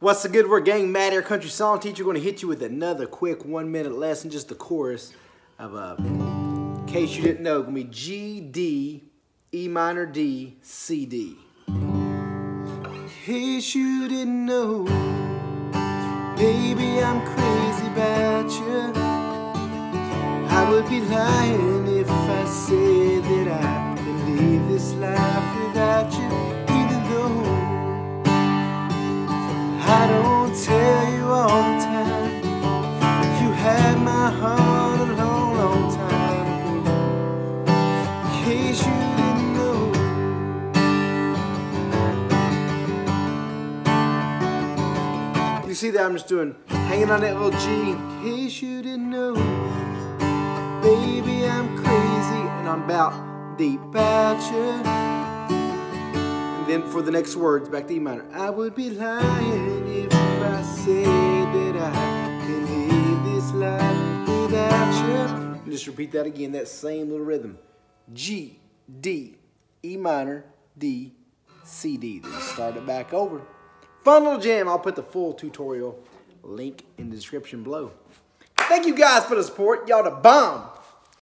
What's the good word, gang? Matt here Country Song Teacher going to hit you with another quick one minute lesson, just the chorus of a, in case you didn't know, going to be G, D, E minor, D, C, D. In case you didn't know, baby, I'm crazy about you. I would be lying if I said that I live this life you see that I'm just doing hanging on that little G. In case you didn't know, baby, I'm crazy and I'm about you. And then for the next words, back to E minor. I would be lying if I said that I can live this life without you. And just repeat that again, that same little rhythm. G, D, E minor, D, C, D. Then start it back over. Fun little jam. I'll put the full tutorial link in the description below. Thank you guys for the support. Y'all the bomb.